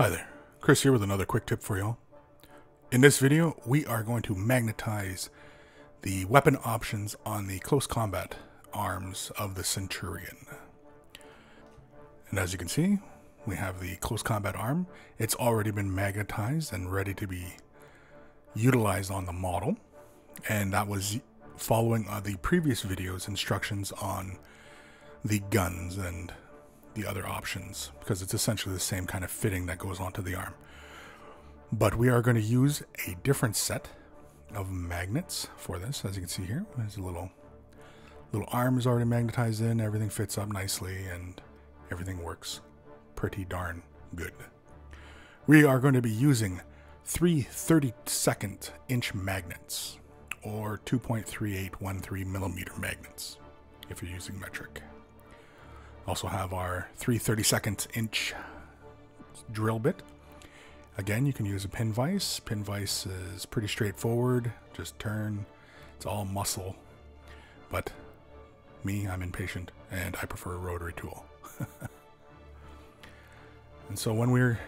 Hi there, Kris here with another quick tip for y'all. In this video, we are going to magnetize the weapon options on the close combat arms of the Centurion. And as you can see, we have the close combat arm. It's already been magnetized and ready to be utilized on the model. And that was following uh, the previous video's instructions on the guns and the other options because it's essentially the same kind of fitting that goes onto the arm. But we are going to use a different set of magnets for this. As you can see here, there's a little little arm is already magnetized in. Everything fits up nicely and everything works pretty darn good. We are going to be using three 32nd inch magnets or 2.3813 millimeter magnets if you're using metric. Also have our 3 32nd inch drill bit. Again, you can use a pin vise. Pin vise is pretty straightforward. Just turn. It's all muscle. But me, I'm impatient and I prefer a rotary tool. and so when we're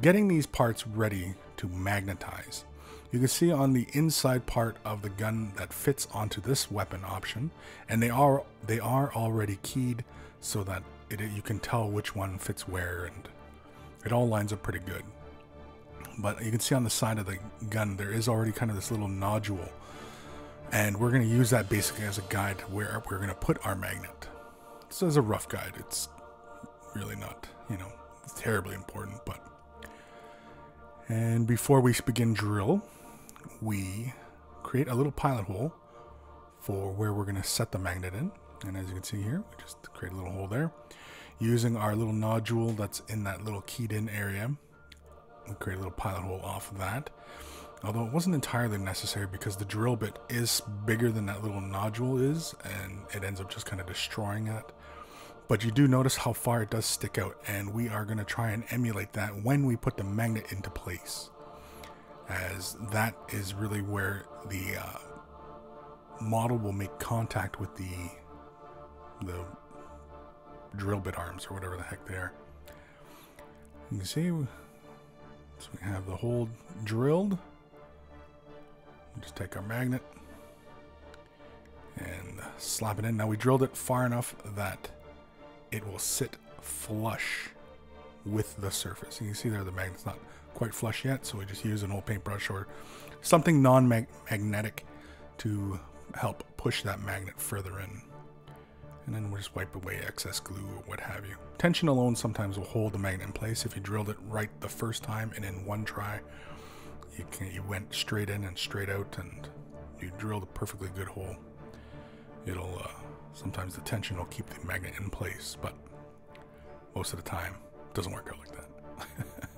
getting these parts ready to magnetize, you can see on the inside part of the gun that fits onto this weapon option, and they are they are already keyed so that it, you can tell which one fits where, and it all lines up pretty good. But you can see on the side of the gun there is already kind of this little nodule, and we're going to use that basically as a guide to where we're going to put our magnet. This is a rough guide. It's really not, you know, terribly important, but. And before we begin drill, we create a little pilot hole for where we're going to set the magnet in. And as you can see here, we just create a little hole there. Using our little nodule that's in that little keyed in area, we create a little pilot hole off of that. Although it wasn't entirely necessary because the drill bit is bigger than that little nodule is, and it ends up just kind of destroying it. But you do notice how far it does stick out, and we are going to try and emulate that when we put the magnet into place as that is really where the uh, model will make contact with the the drill bit arms or whatever the heck they are. You can see, so we have the hole drilled. Just take our magnet and slap it in. Now we drilled it far enough that it will sit flush with the surface. You can see there the magnet's not quite flush yet, so we just use an old paintbrush or something non-magnetic to help push that magnet further in. And then we'll just wipe away excess glue or what have you. Tension alone sometimes will hold the magnet in place. If you drilled it right the first time and in one try, you, can, you went straight in and straight out and you drilled a perfectly good hole. It'll, uh, sometimes the tension will keep the magnet in place, but most of the time, it doesn't work out like that.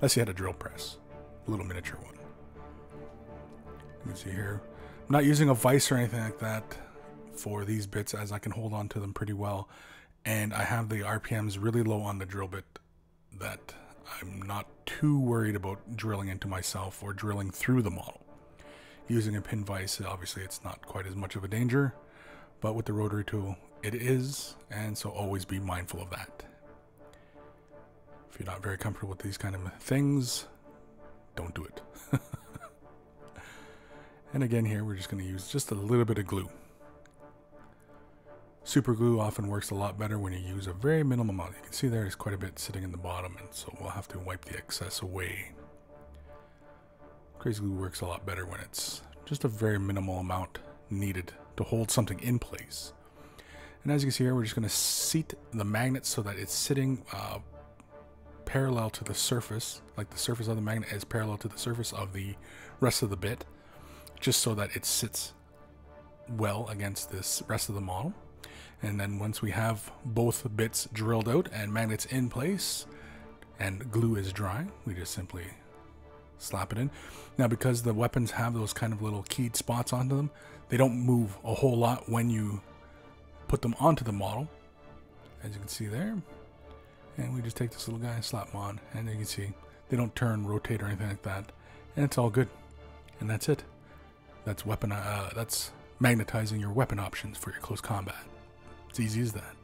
Unless you had a drill press, a little miniature one. You can see here, I'm not using a vise or anything like that for these bits as I can hold on to them pretty well. And I have the RPMs really low on the drill bit that I'm not too worried about drilling into myself or drilling through the model. Using a pin vise, obviously it's not quite as much of a danger, but with the rotary tool, it is, and so always be mindful of that. If you're not very comfortable with these kind of things, don't do it. and again here, we're just going to use just a little bit of glue. Super glue often works a lot better when you use a very minimal amount. You can see there's quite a bit sitting in the bottom, and so we'll have to wipe the excess away. Crazy glue works a lot better when it's just a very minimal amount needed to hold something in place. And as you can see here, we're just going to seat the magnet so that it's sitting uh, parallel to the surface, like the surface of the magnet is parallel to the surface of the rest of the bit, just so that it sits well against this rest of the model. And then once we have both bits drilled out and magnets in place and glue is dry, we just simply slap it in. Now because the weapons have those kind of little keyed spots onto them, they don't move a whole lot when you put them onto the model. As you can see there, and we just take this little guy and slap him on. And you can see they don't turn, rotate, or anything like that. And it's all good. And that's it. That's weapon. Uh, that's magnetizing your weapon options for your close combat. It's easy as that.